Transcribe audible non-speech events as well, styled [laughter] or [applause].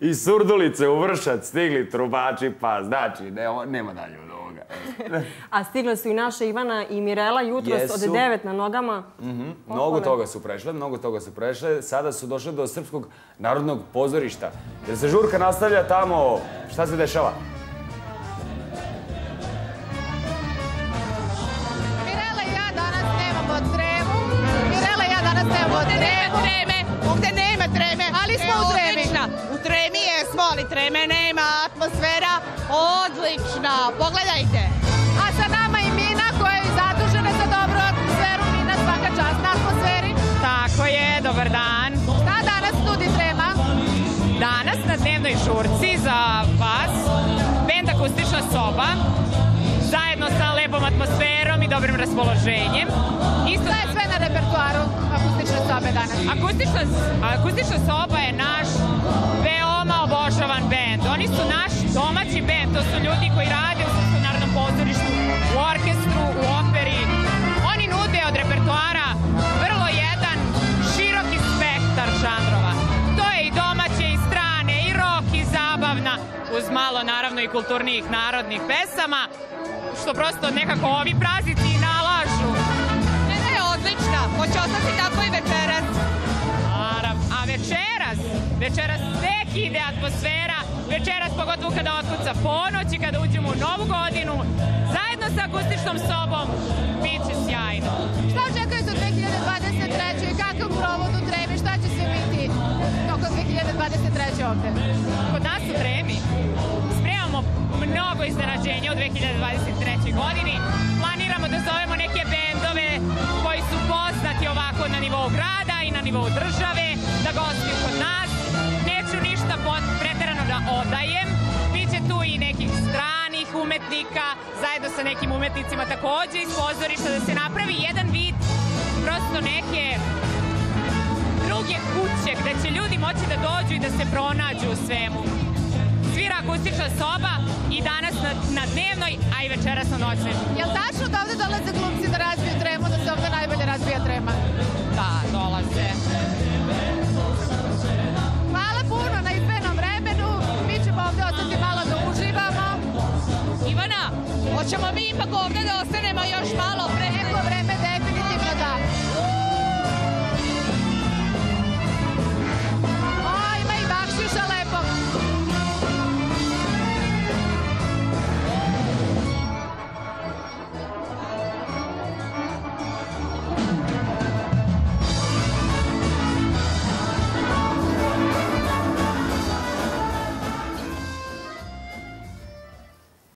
i Surdulice u Vršac stigli trubači, pa znači, ne, nema dalje od ovoga. [laughs] A stigle su i naše Ivana i Mirela jutros od devet na nogama. Mm Mnogo toga su prešle, mnogo toga su prešle. Sada su došle do Srpskog narodnog pozorišta. Jer se žurka nastavlja tamo, šta se dešava? Mirela i ja danas nemamo tremu. Mirela i ja danas nemamo tremu. Ovdje nema treme, ali smo u tremi. U tremi jesmo, ali treme nema, atmosfera odlična. Pogledajte. A sa nama i Mina koja je zadužena za dobru atmosferu. Mina svaka čast na atmosferi. Tako je, dobar dan. Šta danas nudi trema? Danas na dnevnoj žurci za vas bend akustična soba zajedno sa lepom atmosferom dobrim raspoloženjem. Isto je sve na repertuaru akustične sobe danas? Akustična, akustična soba je naš veoma obožavan bend. Oni su naš domaći bend, to su ljudi koji rade u Srpskom narodnom pozorištu, u orkestru, u operi. Oni nude od repertoara vrlo jedan široki spektar žanrova. To je i domaće i strane, i rock, i zabavna, uz malo naravno i kulturnijih narodnih pesama, što prosto nekako ovi praznici Hoće ostati tako i večeras. A večeras, večeras tek ide atmosfera, večeras pogotovo kada otkuca ponoć i kada uđemo u novu godinu, zajedno sa akustičnom sobom, bit će sjajno. Šta očekujete od 2023. i kakav provod u Tremi, šta će se biti tokom 2023. ovdje? Kod nas u Tremi spremamo mnogo iznenađenja u 2023. godini. Planiramo da zovemo neke bendove koji su nivou države, da gostuju kod nas. Neću ništa pretjerano da odajem. Biće tu i nekih stranih umetnika, zajedno sa nekim umetnicima također iz pozorišta, da se napravi jedan vid prosto neke druge kuće gdje će ljudi moći da dođu i da se pronađu u svemu svira akustična soba i danas na, na dnevnoj, a i večeras na noćnoj. Jel tačno da ovdje dolaze glumci da razviju tremu, da se Hoćemo mi ipak ovdje da ostanemo još malo pre... Neko vreme definitivno da.